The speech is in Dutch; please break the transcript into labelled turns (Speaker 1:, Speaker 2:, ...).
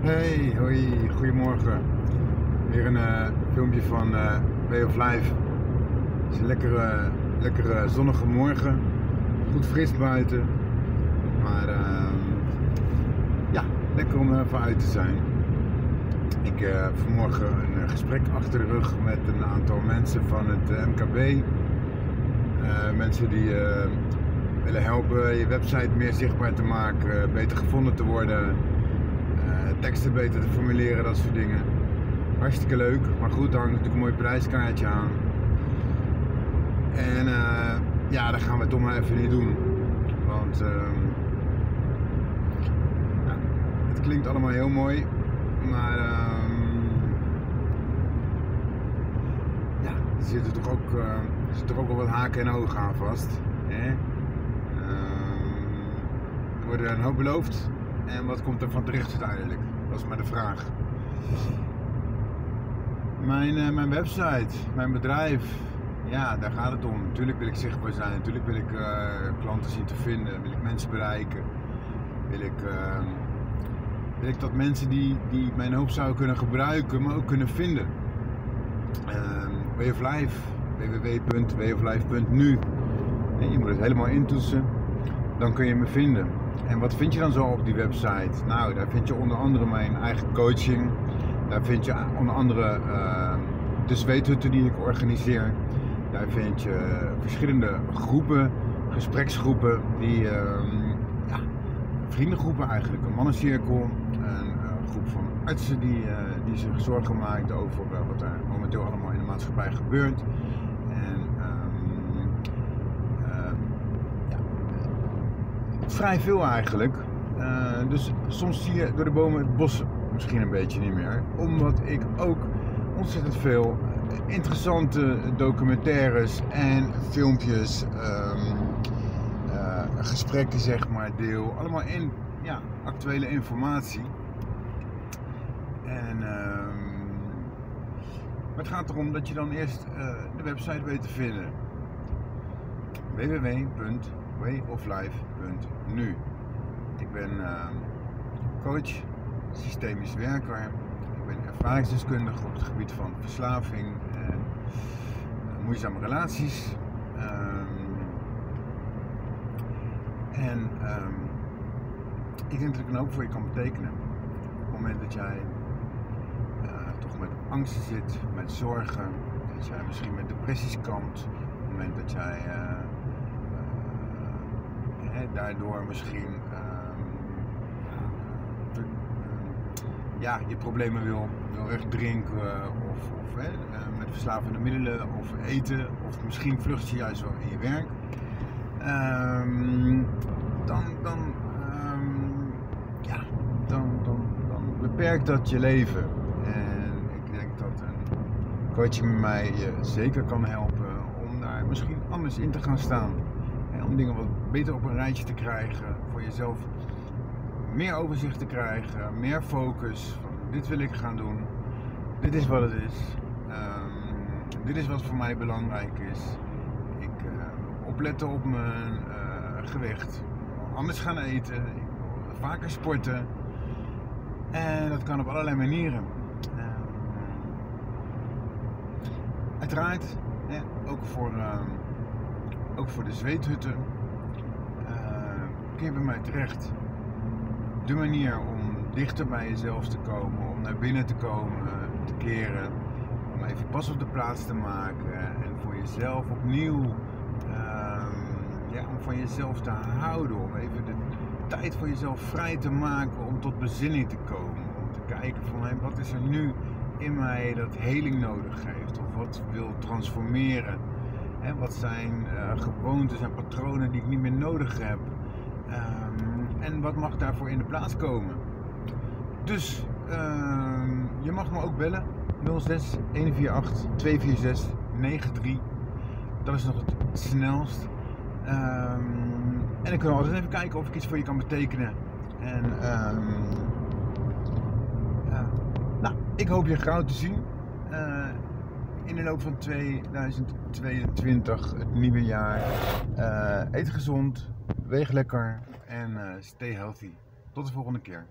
Speaker 1: Hey, hoi, goedemorgen. Weer een eh, filmpje van eh Way of Life. Het is een lekkere, lekkere zonnige morgen. Goed fris buiten. Maar ehm, ja, lekker om even uit te zijn. Ik heb uh, vanmorgen een eh, gesprek achter de rug met een aantal mensen van het eh, MKB. Eh, mensen die eh, willen helpen je website meer zichtbaar te maken, beter gevonden te worden, eh, teksten beter te formuleren, dat soort dingen. Hartstikke leuk, maar goed, daar hangt natuurlijk een mooi prijskaartje aan. En eh, ja, dat gaan we toch maar even niet doen. Want ehm, ja, het klinkt allemaal heel mooi, maar ehm, ja, er zitten toch ook, eh, er zitten ook wel wat haken en ogen aan vast. Hè? Ehm, er worden een hoop beloofd en wat komt er van terecht uiteindelijk? Dat is maar de vraag. Mijn, eh, mijn website, mijn bedrijf, ja, daar gaat het om. Natuurlijk wil ik zichtbaar zijn, natuurlijk wil ik eh, klanten zien te vinden, wil ik mensen bereiken. Wil ik, ehm, wil ik dat mensen die, die mijn hulp zouden kunnen gebruiken, me ook kunnen vinden. Ehm Way of Life, www.wayoflife.nu. En je moet het helemaal intoetsen, dan kun je me vinden. En wat vind je dan zo op die website? Nou, daar vind je onder andere mijn eigen coaching. Daar vind je onder andere eh, de zweethutten die ik organiseer. Daar vind je verschillende groepen, gespreksgroepen, die, ehm, ja, vriendengroepen eigenlijk. Een mannencirkel, een eh, groep van artsen die, eh, die zich zorgen maakt over eh, wat er momenteel allemaal in de maatschappij gebeurt. En ehm, ehm, ja, vrij veel eigenlijk. Eh, dus soms zie je door de bomen het bos misschien een beetje niet meer. Omdat ik ook ontzettend veel interessante documentaires en filmpjes, ehm, eh, gesprekken zeg maar deel. Allemaal in ja, actuele informatie. En ehm, maar het gaat erom dat je dan eerst eh, de website weet te vinden. www.wayoflife.nu Ik ben ehm, coach, systemisch werker. Ik ben ervaringsdeskundige op het gebied van verslaving en eh, moeizame relaties. Ehm, en ehm, ik denk dat ik een hoop voor je kan betekenen. Op het moment dat jij eh, toch met angsten zit, met zorgen, dat jij misschien met depressies kampt, op het moment dat jij eh, daardoor misschien ehm, eh, ja, je problemen wil, wil wegdrinken of, of eh, met verslavende middelen of eten of misschien vlucht je juist wel in je werk. Ehm, dan, dan, ehm, ja, dan, dan, dan beperkt dat je leven. En ik denk dat een coaching met mij je zeker kan helpen om daar misschien anders in te gaan staan. Om dingen wat beter op een rijtje te krijgen, voor jezelf meer overzicht te krijgen, meer focus. Dit wil ik gaan doen, dit is wat het is, Ehm, dit is wat voor mij belangrijk is. Ik eh, opletten op mijn eh, gewicht, anders gaan eten, vaker sporten. En dat kan op allerlei manieren. Ehm, uiteraard, ook, voor, ehm, ook voor de zweethutten, eh, kun je bij mij terecht. De manier om dichter bij jezelf te komen, om naar binnen te komen, te keren, om even pas op de plaats te maken en voor jezelf opnieuw, ehm, ja, om van jezelf te houden, om even de tijd voor jezelf vrij te maken om tot bezinning te komen, om te kijken van hey, wat is er nu in mij dat heling nodig heeft of wat wil transformeren. Wat zijn eh, gewoontes en patronen die ik niet meer nodig heb? Ehm, en wat mag daarvoor in de plaats komen? Dus ehm, je mag me ook bellen 06 148 246 93. Dat is nog het snelst. Ehm, en ik kan altijd even kijken of ik iets voor je kan betekenen. En ja. nou, ik hoop je gauw te zien. eh, in de loop van 2022, het nieuwe jaar. Eh, eet gezond, weeg lekker en eh, stay healthy. Tot de volgende keer.